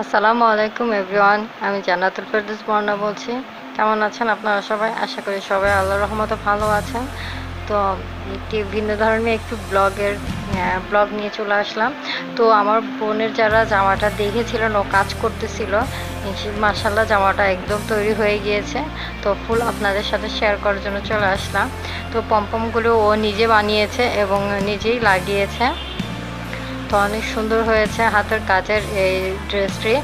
আসসালামু আলাইকুম, এভরিওয়ান। আমি জান্নাতুল ফেরদৌস বর্ণা বলছি। কেমন আছেন আপনারা সবাই? আশা করি সবাই আল্লাহর রহমতে ভালো আছেন। তো, একটি ভিন্ন ধরনের একটু ব্লগের ব্লগ নিয়ে চলে আসলাম। তো, আমার বোনের যারা জামাটা দেখেছিলেন, ও কাজ করতেছিল। মার্শাল্লাহ জামাটা একদম তৈরি হয়ে গিয়েছে। তো, ফুল আপনাদের সাথে শেয়ার করার জন্য চলে আসলাম। তো, পম্পমগুলো ও নিজে বানিয়েছে এবং নিজেই লাগিয়েছে। তো অনেক সুন্দর হয়েছে হাতের কাজের এই ড্রেসটি।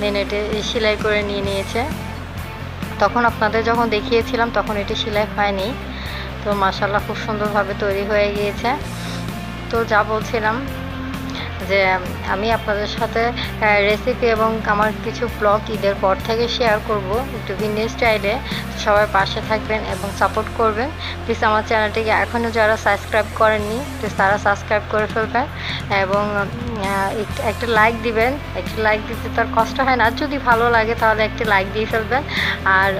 দেন এটি সেলাই করে নিয়ে নিয়েছে। তখন আপনাদের যখন দেখিয়েছিলাম, তখন এটি সেলাই হয়নি। তো মাসাল্লাহ খুব সুন্দরভাবে তৈরি হয়ে গিয়েছে। তো যা বলছিলাম যে আমি আপনাদের সাথে রেসিপি এবং আমার কিছু ব্লগ ঈদের পর থেকে শেয়ার করব একটু ভিন্ন স্টাইলে সবাই পাশে থাকবেন এবং সাপোর্ট করবেন। প্লিজ আমার চ্যানেলটিকে এখনও যারা সাবস্ক্রাইব করেননি প্লিজ তারা সাবস্ক্রাইব করে ফেলবেন এবং একটা লাইক দিবেন। একটি লাইক দিতে তার কষ্ট হয় না। যদি ভালো লাগে তাহলে একটি লাইক দিয়ে ফেলবেন। আর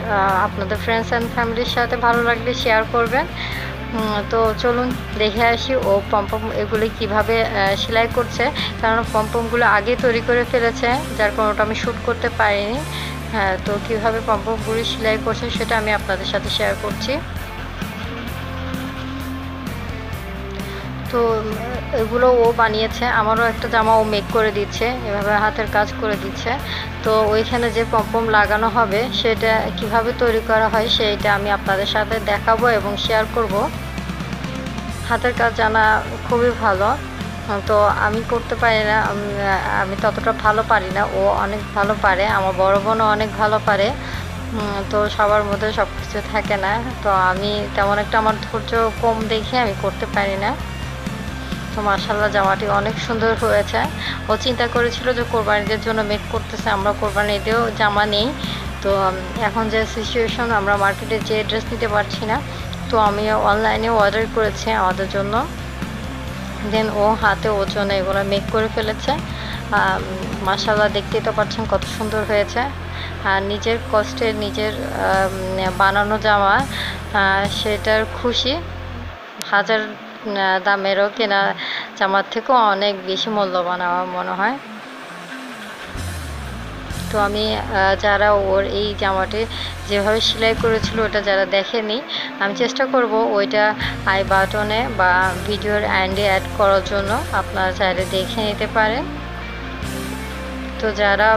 আপনাদের ফ্রেন্ডস অ্যান্ড ফ্যামিলির সাথে ভালো লাগলে শেয়ার করবেন। তো চলুন দেখে আসি ও পম্পম এগুলি কীভাবে সেলাই করছে। কারণ পম্পমগুলো আগে তৈরি করে ফেলেছে, যার কোনোটা আমি শ্যুট করতে পারিনি। হ্যাঁ তো কীভাবে পম্পমগুলি সেলাই করছে সেটা আমি আপনাদের সাথে শেয়ার করছি। তো, এগুলো ও বানিয়েছে, আমারও একটা জামা ও মেক করে দিচ্ছে, এভাবে হাতের কাজ করে দিচ্ছে। তো ওইখানে যে পম্পম লাগানো হবে, সেটা কীভাবে তৈরি করা হয় সেইটা আমি আপনাদের সাথে দেখাবো এবং শেয়ার করব। হাতের কাজ জানা খুবই ভালো, তো আমি করতে পারি না, আমি ততটা ভালো পারি না, ও অনেক ভালো পারে, আমার বড় বোনও অনেক ভালো পারে তো সবার মধ্যে সব কিছু থাকে না, তো আমি তেমন একটা আমার ধৈর্য কম দেখে আমি করতে পারি না। তো মার্শাল্লাহ জামাটি অনেক সুন্দর হয়েছে। ও চিন্তা করেছিল যে কোরবানিদের জন্য মেক করতেছে, আমরা কোরবানিতেও জামা নেই। তো এখন যে সিচুয়েশন আমরা মার্কেটে যে ড্রেস নিতে পারছি না, তো আমি অনলাইনে অর্ডার করেছি আমাদের জন্য। দেন ও হাতে ওজনে এগুলো মেক করে ফেলেছে। মাসাল্লাহ দেখতেই তো পাচ্ছেন কত সুন্দর হয়েছে। আর নিজের কষ্টে নিজের বানানো জামা সেটার খুশি হাজার দামেরও কেনা জামার থেকেও অনেক বেশি মূল্যবান আমার মনে হয়। তো আমি যারা ওর এই জামাটি যেভাবে সেলাই করেছিল ওটা যারা দেখেনি, আমি চেষ্টা করব ওইটা আই বাটনে বা ভিডিওর অ্যান্ডে অ্যাড করার জন্য। আপনারা চাইলে দেখে নিতে পারেন। তো যারা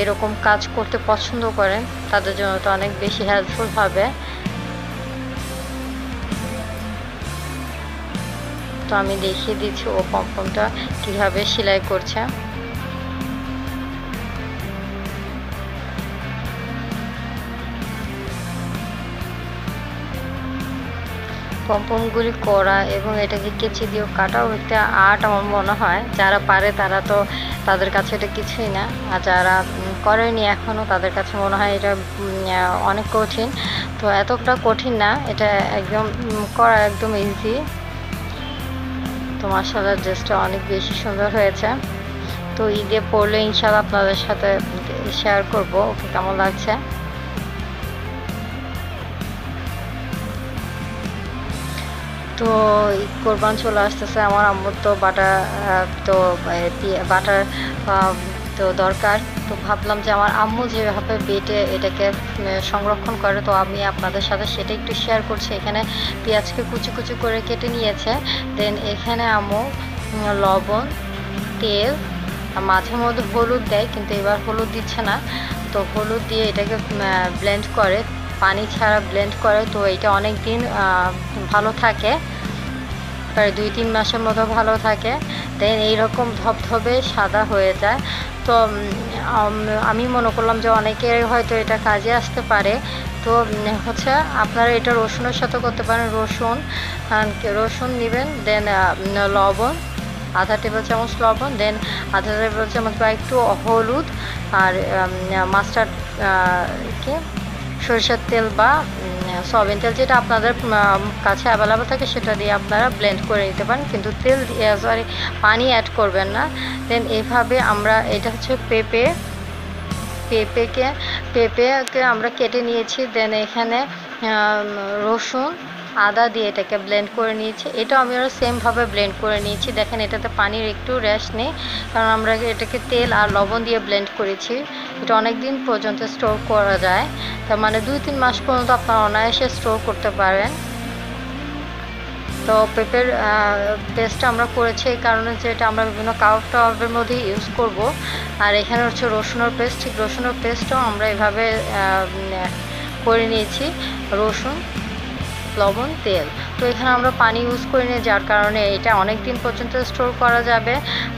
এরকম কাজ করতে পছন্দ করেন, তাদের জন্য তো অনেক বেশি হেল্পফুল হবে। তো আমি দেখিয়ে দিচ্ছি ও পম্পমটা কীভাবে সেলাই করছে। পম্পমগুলি করা এবং এটাকে কেচি দিয়েও কাটাও একটা আর্ট আমার মনে হয়। যারা পারে তারা তো তাদের কাছে এটা কিছুই না। আর যারা করেনি এখনও তাদের কাছে মনে হয় এটা অনেক কঠিন। তো এতটা কঠিন না, এটা একদম করা একদম ইজি তো মার্শাল্লাহ ড্রেসটা অনেক বেশি সুন্দর হয়েছে। তো ঈদে পড়লে ইনশাল্লাহ আপনাদের সাথে শেয়ার করব, ওকে কেমন লাগছে? তো কোরবান চলে আসতেছে, আমার আম্মুর তো বাটা তো বাটার তো দরকার। তো ভাবলাম যে আমার আম্মু যেভাবে বেটে এটাকে সংরক্ষণ করে, তো আমি আপনাদের সাথে সেটা একটু শেয়ার করছি। এখানে পেঁয়াজকে কুচি কুচি করে কেটে নিয়েছে। দেন এখানে আম্মু লবণ, তেল মাঝে মধ্যে হলুদ দেয়, কিন্তু এবার হলুদ দিচ্ছে না। তো হলুদ দিয়ে এটাকে ব্লেন্ড করে, পানি ছাড়া ব্লেন্ড করে, তো এটা অনেক দিন ভালো থাকে। প্রায় দুই তিন মাসের মতো ভালো থাকে। দেন এইরকম ধবধবে সাদা হয়ে যায়। তো আমি মনে করলাম যে অনেকের হয়তো এটা কাজে আসতে পারে। তো হচ্ছে আপনারা এটা রসুনের সাথে করতে পারেন। রসুন রসুন নেবেন, দেন লবণ, আধা টেবিল চামচ লবণ, দেন আধা টেবিল চামচ বা একটু হলুদ, আর মাস্টার্ড কি? সরিষার তেল বা সয়াবিন তেল যেটা আপনাদের কাছে অ্যাভেলেবেল থাকে সেটা দিয়ে আপনারা ব্লেন্ড করে নিতে পারেন। কিন্তু তেল সরি পানি অ্যাড করবেন না। দেন এভাবে আমরা, এটা হচ্ছে পেঁপে পেঁপেকে পেঁপেকে আমরা কেটে নিয়েছি দেন এখানে রসুন, আদা দিয়ে এটাকে ব্লেন্ড করে নিয়েছি। এটা আমি আরও সেমভাবে ব্লেন্ড করে নিয়েছি। দেখেন এটাতে পানির একটু র্যাশ নেই, কারণ আমরা এটাকে তেল আর লবণ দিয়ে ব্লেন্ড করেছি। এটা অনেক দিন পর্যন্ত স্টোর করা যায়। তার মানে দুই তিন মাস পর্যন্ত আপনারা অনায়াসে স্টোর করতে পারেন। তো পেঁপের পেস্টটা আমরা করেছি এই কারণে যে এটা আমরা বিভিন্ন কাউ টাউের মধ্যেই ইউজ করব। আর এখানে হচ্ছে রসুনের পেস্ট ঠিক রসুনের পেস্টও আমরা এভাবে করে নিয়েছি। রসুন লবণ, তেল। তো এখানে আমরা পানি ইউজ করি না যার কারণে এটা অনেক দিন পর্যন্ত স্টোর করা যাবে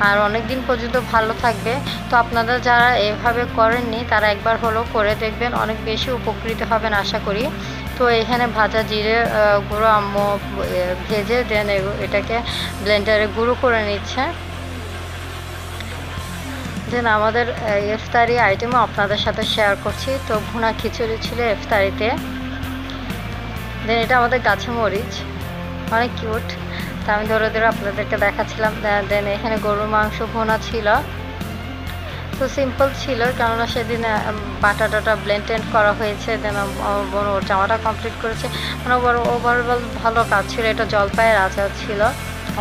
আর অনেক দিন পর্যন্ত ভালো থাকবে। তো আপনারা যারা এভাবে করেননি, তারা একবার হলেও করে দেখবেন, অনেক বেশি উপকৃত হবেন আশা করি। তো এখানে ভাজা জিরে গুঁড়ো, আম্মু ভেজে দেন এটাকে ব্লেন্ডারে গুঁড়ো করে নিচ্ছে। দেন আমাদের ইফতারি আইটেমও আপনাদের সাথে শেয়ার করছি। তো ভুনা খিচুড়ি ছিল ইফতারিতে। দেন এটা আমাদের গাছে মরিচ। অনেক কিউট তা আমি ধরে ধরে আপনাদেরকে দেখাচ্ছিলাম। দেন এখানে গরুর মাংস ভোনা ছিল। তো সিম্পল ছিল, কেননা সেদিন বাটা টাটা ব্লেন্ড টেন্ড করা হয়েছে। দেন বোন ওর জামাটা কমপ্লিট করেছে। মানে ওভার ওভারঅল ভালো কাজ ছিল। এটা জলপাইয়ের আচার ছিল।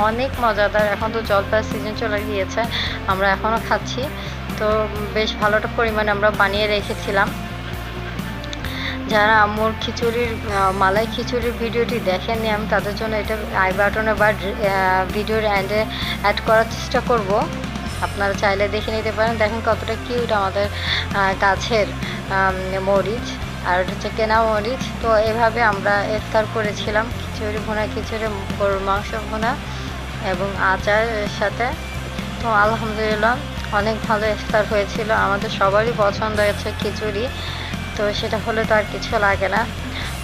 অনেক মজাদার। এখন তো জলপাইয়ের সিজন চলে গিয়েছে। আমরা এখনও খাচ্ছি। তো বেশ ভালোটা পরিমাণে আমরা বানিয়ে রেখেছিলাম। যারা আম্মুর খিচুড়ির মালাই খিচুড়ির ভিডিওটি দেখেননি, আমি তাদের জন্য এটা আই বাটনে বা ভিডিওর অ্যান্ডে অ্যাড করার চেষ্টা করব। আপনারা চাইলে দেখে নিতে পারেন। দেখেন কতটা কিউট আমাদের গাছের মরিচ, আর হচ্ছে কেনা মরিচ। তো এভাবে আমরা ইফতার করেছিলাম, খিচুড়ি ভুনা, খিচুড়ি, গরুর মাংস ভুনা এবং আচারের সাথে। তো আলহামদুলিল্লাহ অনেক ভালো ইফতার হয়েছিল। আমাদের সবারই পছন্দ হয়েছে খিচুড়ি। তো সেটা হলে তো আর কিছু লাগে না।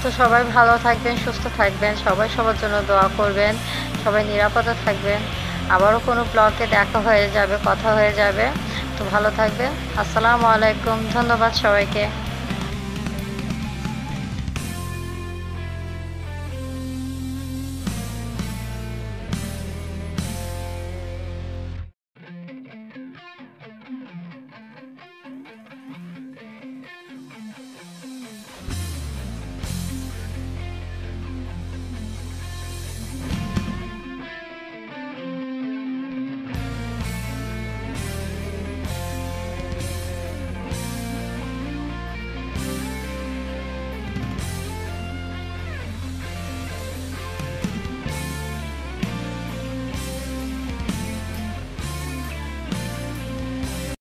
তো সবাই ভালো থাকবেন, সুস্থ থাকবেন, সবাই সবার জন্য দোয়া করবেন, সবাই নিরাপদে থাকবেন। আবারও কোনো ব্লগে দেখা হয়ে যাবে, কথা হয়ে যাবে। তো ভালো থাকবেন। আসসালামু আলাইকুম, ধন্যবাদ সবাইকে।